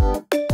you